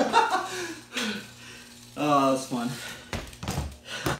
oh, that's fun.